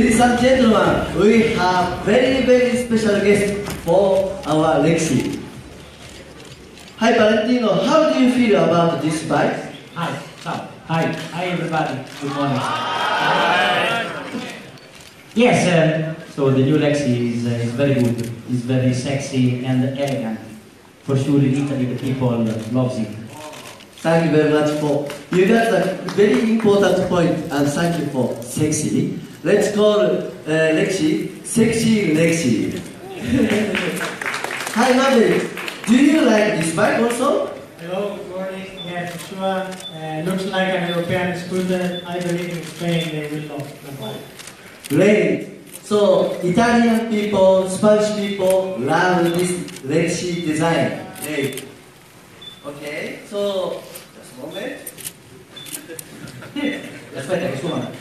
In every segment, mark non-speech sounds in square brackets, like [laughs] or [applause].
Ladies and gentlemen, we have very very special guest for our Lexi. Hi Valentino, how do you feel about this bike? Hi, ciao. Hi, hi everybody. Good morning. Yes, uh, so the new Lexi is, uh, is very good. It's very sexy and elegant. For sure in Italy the people loves it. Thank you very much for you got a very important point and thank you for sexy. Let's call uh, Lexi sexy Lexi. [laughs] Hi Maverick, do you like this bike also? Hello, good morning. Yeah, for sure. Uh, looks like an European scooter. I believe in Spain they will love the bike. Great. So Italian people, Spanish people love this Lexi design. Great. Okay, so just a moment. [laughs] Aspetta suona.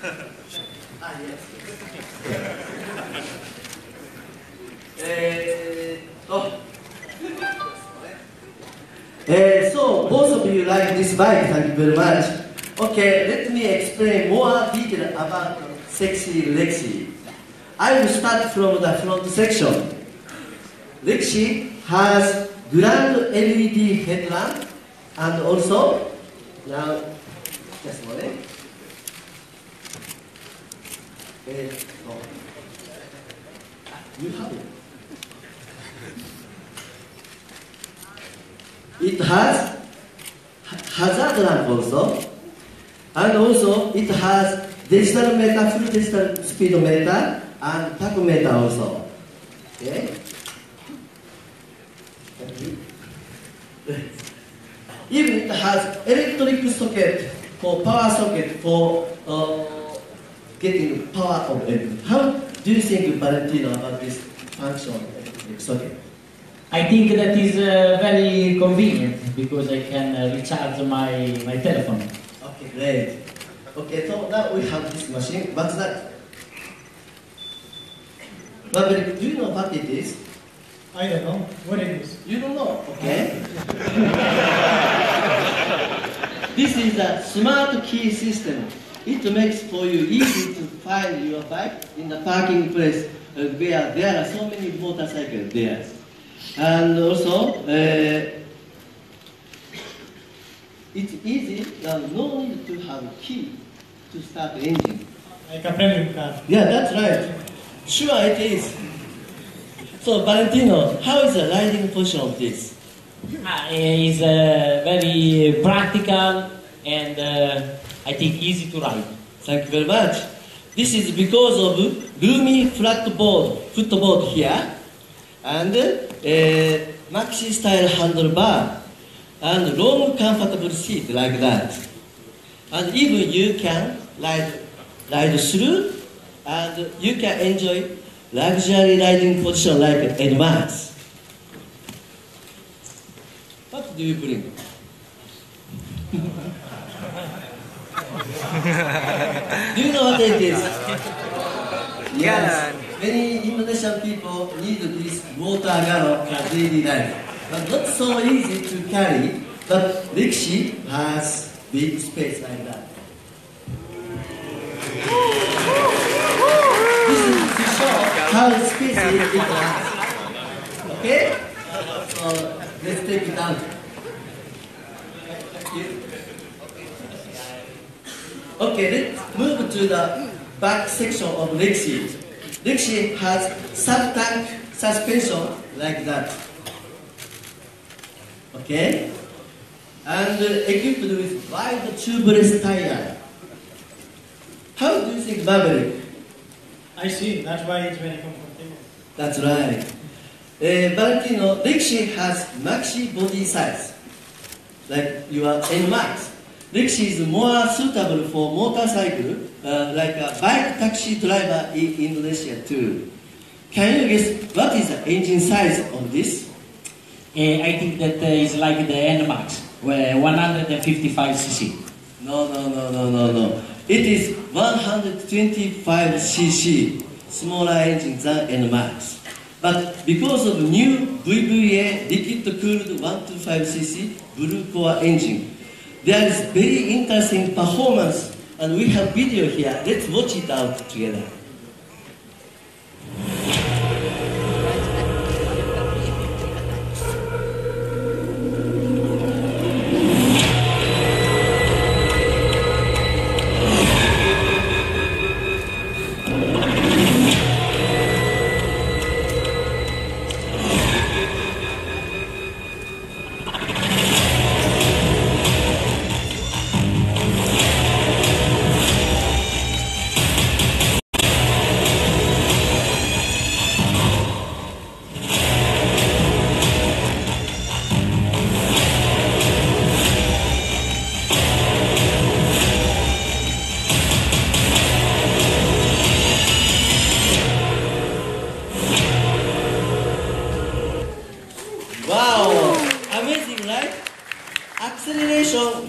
Ah, yes. [laughs] Eh, oh. Eh, so both of you like this bike, thank you very much. Okay, let me explain more detail about sexy Lexi. I will start from the front section. Lexi has grand LED headlamp and also now just a moment. Have it. It has hazard lamp also, and also it has digital meter, full digital speedometer, and tachometer also. Okay. Even it has electric socket for power socket for uh, getting power of it. How do you think, Valentino, about this function of electric socket? I think that is uh, very convenient because I can uh, recharge my, my telephone. Okay, great. Okay, so now we have this machine. What's that? Maverick, do you know what it is? I don't know. What it is? You don't know, okay? [laughs] this is a smart key system. It makes for you easy to find your bike in the parking place uh, where there are so many motorcycles there. And also, uh, it's easy, uh, no need to have a key to start the engine. Like a premium car. Yeah, that's right. Sure it is. So Valentino, how is the riding position of this? Uh, it's uh, very practical and uh, I think easy to ride. Thank you very much. This is because of roomy flat board, footboard here, and uh, maxi style handlebar, and long comfortable seat like that. And even you can ride, ride through, and you can enjoy luxury riding position like Edwards. What do you bring? [laughs] Do [laughs] you know what it is? Yes. Many Indonesian people need this water gallon for daily life. But not so easy to carry. But Lexi has big space like that. This is to show how space it has. Okay? So let's take it down. Thank you. Okay, let's move to the back section of Lexi. Lexi has sub-tank suspension like that. Okay? And uh, equipped with wide tubeless tire. How do you think Maverick? I see. That's why it's very comfortable. That's right. Uh, Valentino, Lexi has maxi body size, like your N-Max. Lexi is more suitable for motorcycle, uh, like a bike taxi driver in Indonesia too. Can you guess what is the engine size of this? Uh, I think that uh, is like the NMAX, where 155cc. No, no, no, no, no, no. It is 125 cc, smaller engine than N-Max. But because of new VVA liquid-cooled 125 cc blue core engine, there is very interesting performance and we have video here. Let's watch it out together.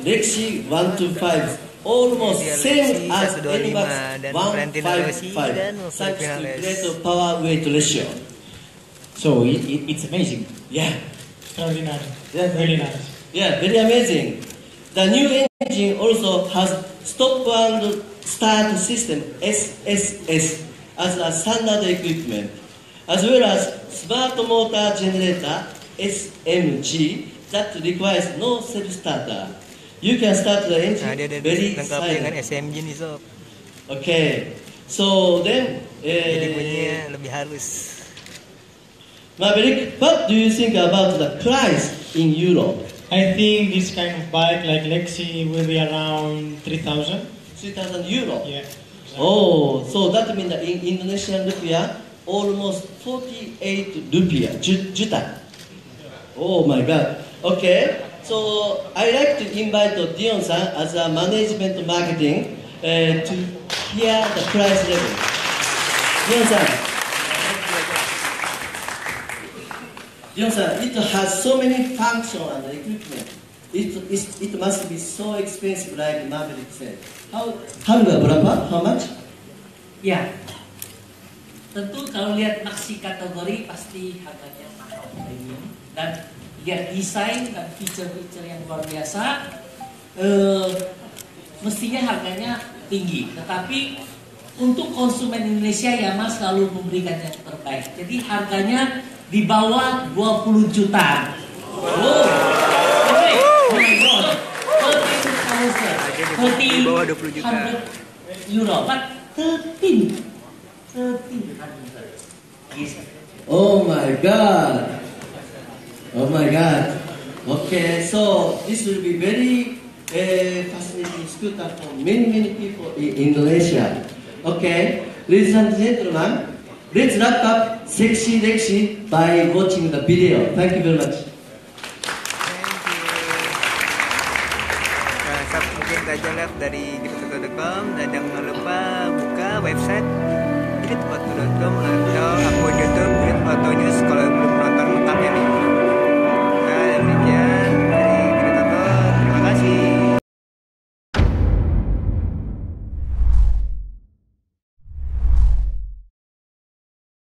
Lexi 1 to 5 almost same as NMAX 155 such to power weight ratio. So it, it, it's amazing. Yeah. Extraordinary. Yeah. Very nice. Yeah, very amazing. The new engine also has stop and start system SSS as a standard equipment, as well as smart motor generator SMG that requires no self-starter. You can start the engine Nah, dia ada very lengkap dengan silent. SMG ni sob. Okay, so then, Jadi uh, bunyinya lebih halus. Maverick, what do you think about the price in Europe? I think this kind of bike like Lexi will be around 3000. 3,000 euro. Yeah. Oh, so that means that in Indonesian rupiah, almost 48 rupiah, ju- juta. Oh my God. Okay, so I'd like to invite Dion san uh, as a management marketing uh, to hear the price level. Dion san. Dion san, it has so many functions and equipment. It, it, it must be so expensive like Maverick said. How? How much? Ya, tentu kalau lihat maxi kategori pasti harganya mahal premium dan lihat desain dan feature-feature yang luar biasa, eh, mestinya harganya tinggi. Tetapi untuk konsumen Indonesia Yamaha selalu memberikan yang terbaik. Jadi harganya di bawah 20 juta. Oh, okay. oh my god, 13,000. Di bawah 20 juta. 100 euro, but 13, 1300 Yes. Oh my god. Oh my god. Okay, so this will be very uh, fascinating scooter for many, many people in Indonesia. Okay, ladies and gentlemen, let's wrap up Sexy Lexi by watching the video. Thank you very much. Mungkin itu aja live dari gridfoto.com dan jangan lupa buka website gridfoto.com atau akun YouTube News kalau belum